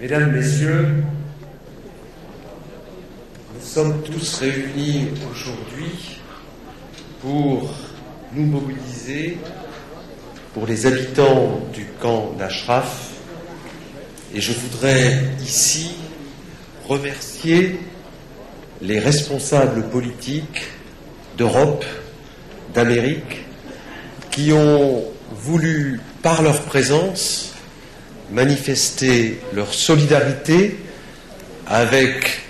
Mesdames, Messieurs, nous sommes tous réunis aujourd'hui pour nous mobiliser pour les habitants du camp d'Ashraf. Et je voudrais ici remercier les responsables politiques d'Europe, d'Amérique, qui ont voulu, par leur présence, manifester leur solidarité avec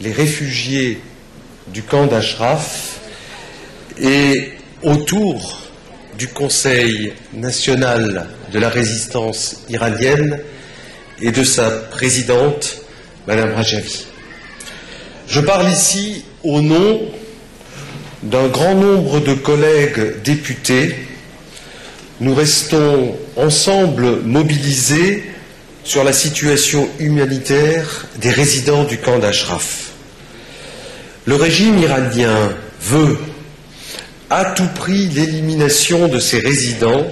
les réfugiés du camp d'Ashraf et autour du Conseil national de la résistance iranienne et de sa présidente, Madame Rajavi. Je parle ici au nom d'un grand nombre de collègues députés. Nous restons ensemble mobilisés sur la situation humanitaire des résidents du camp d'Ashraf. Le régime iranien veut à tout prix l'élimination de ces résidents,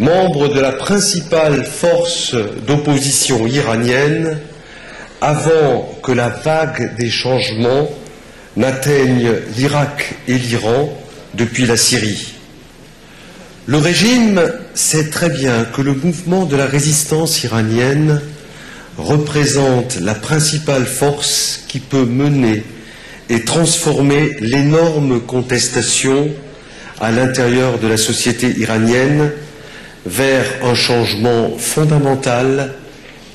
membres de la principale force d'opposition iranienne, avant que la vague des changements n'atteigne l'Irak et l'Iran depuis la Syrie. Le régime sait très bien que le mouvement de la résistance iranienne représente la principale force qui peut mener et transformer l'énorme contestation à l'intérieur de la société iranienne vers un changement fondamental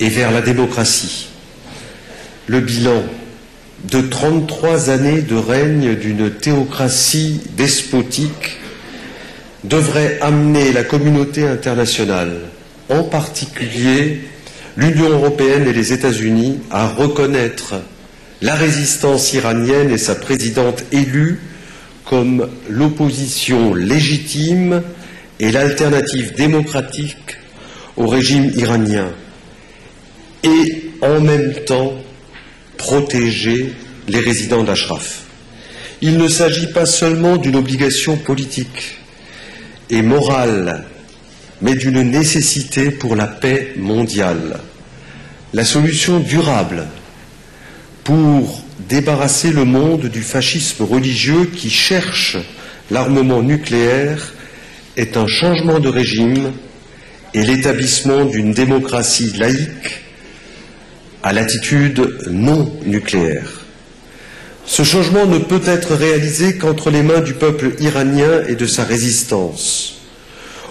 et vers la démocratie. Le bilan de 33 années de règne d'une théocratie despotique devrait amener la communauté internationale, en particulier l'Union européenne et les États-Unis, à reconnaître la résistance iranienne et sa présidente élue comme l'opposition légitime et l'alternative démocratique au régime iranien, et en même temps protéger les résidents d'Ashraf. Il ne s'agit pas seulement d'une obligation politique et morale, mais d'une nécessité pour la paix mondiale. La solution durable pour débarrasser le monde du fascisme religieux qui cherche l'armement nucléaire est un changement de régime et l'établissement d'une démocratie laïque à l'attitude non nucléaire. Ce changement ne peut être réalisé qu'entre les mains du peuple iranien et de sa résistance.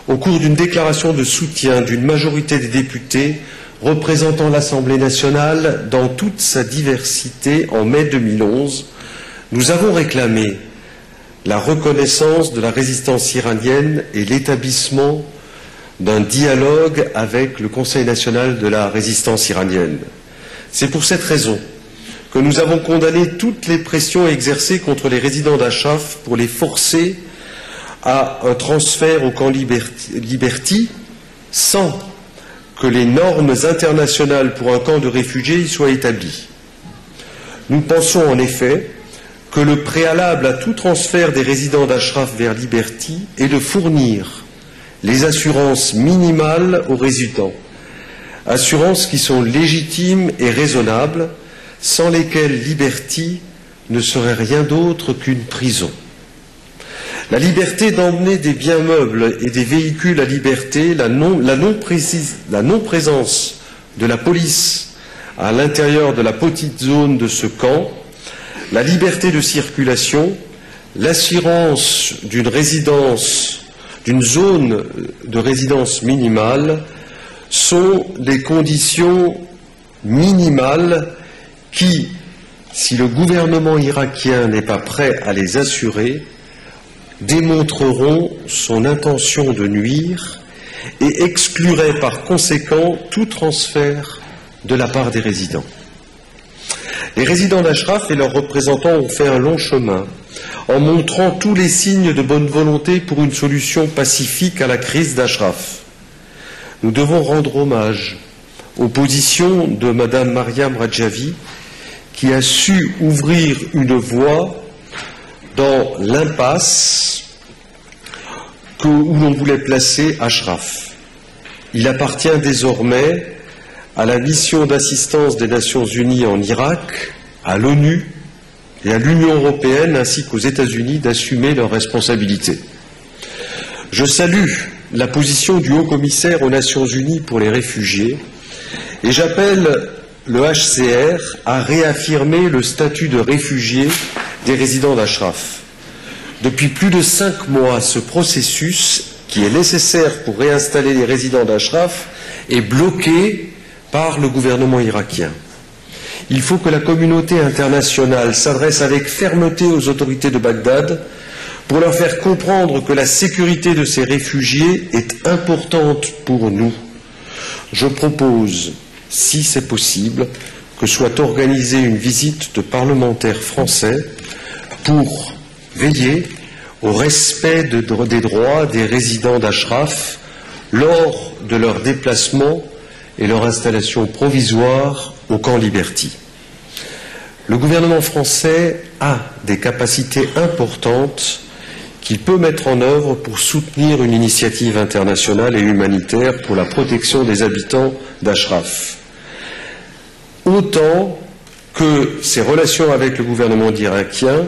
Au cours d'une déclaration de soutien d'une majorité des députés, représentant l'Assemblée nationale dans toute sa diversité en mai 2011, nous avons réclamé la reconnaissance de la résistance iranienne et l'établissement d'un dialogue avec le Conseil national de la résistance iranienne. C'est pour cette raison que nous avons condamné toutes les pressions exercées contre les résidents d'Achaf pour les forcer à un transfert au camp Liberty sans que les normes internationales pour un camp de réfugiés y soient établies. Nous pensons en effet que le préalable à tout transfert des résidents d'Ashraf vers Liberty est de fournir les assurances minimales aux résidents, assurances qui sont légitimes et raisonnables, sans lesquelles Liberty ne serait rien d'autre qu'une prison. La liberté d'emmener des biens meubles et des véhicules à liberté, la non-présence de la police à l'intérieur de la petite zone de ce camp, la liberté de circulation, l'assurance d'une résidence, d'une zone de résidence minimale sont des conditions minimales qui, si le gouvernement irakien n'est pas prêt à les assurer, démontreront son intention de nuire et excluraient par conséquent tout transfert de la part des résidents. Les résidents d'Ashraf et leurs représentants ont fait un long chemin en montrant tous les signes de bonne volonté pour une solution pacifique à la crise d'Ashraf. Nous devons rendre hommage aux positions de Mme Mariam Rajavi, qui a su ouvrir une voie dans l'impasse où l'on voulait placer Ashraf. Il appartient désormais à la mission d'assistance des Nations Unies en Irak, à l'ONU et à l'Union européenne ainsi qu'aux États-Unis d'assumer leurs responsabilités. Je salue la position du haut commissaire aux Nations Unies pour les réfugiés et j'appelle le HCR à réaffirmer le statut de réfugié des résidents d'Ashraf. Depuis plus de cinq mois, ce processus, qui est nécessaire pour réinstaller les résidents d'Ashraf, est bloqué par le gouvernement irakien. Il faut que la communauté internationale s'adresse avec fermeté aux autorités de Bagdad pour leur faire comprendre que la sécurité de ces réfugiés est importante pour nous. Je propose, si c'est possible, que soit organisée une visite de parlementaires français pour veiller au respect des droits des résidents d'Ashraf lors de leur déplacement et leur installation provisoire au camp Liberty. Le gouvernement français a des capacités importantes qu'il peut mettre en œuvre pour soutenir une initiative internationale et humanitaire pour la protection des habitants d'Ashraf. Autant que ses relations avec le gouvernement irakien,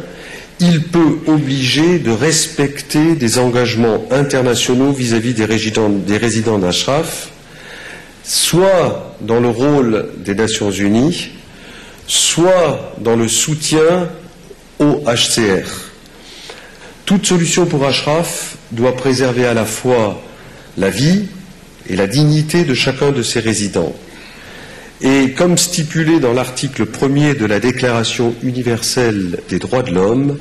il peut obliger de respecter des engagements internationaux vis-à-vis des résidents, des résidents d'Ashraf soit dans le rôle des Nations Unies, soit dans le soutien au HCR. Toute solution pour Ashraf doit préserver à la fois la vie et la dignité de chacun de ses résidents. Et comme stipulé dans l'article premier de la Déclaration universelle des droits de l'homme,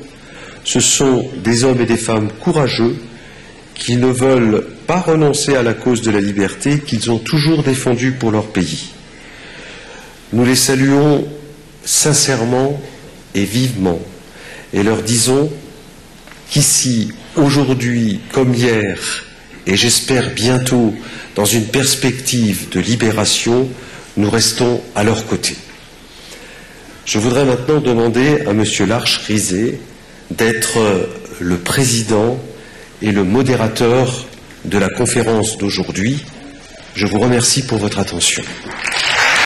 ce sont des hommes et des femmes courageux qui ne veulent pas renoncer à la cause de la liberté qu'ils ont toujours défendue pour leur pays. Nous les saluons sincèrement et vivement et leur disons qu'ici, aujourd'hui comme hier, et j'espère bientôt dans une perspective de libération, nous restons à leur côté. Je voudrais maintenant demander à M. Larche Rizet d'être le président et le modérateur de la conférence d'aujourd'hui. Je vous remercie pour votre attention.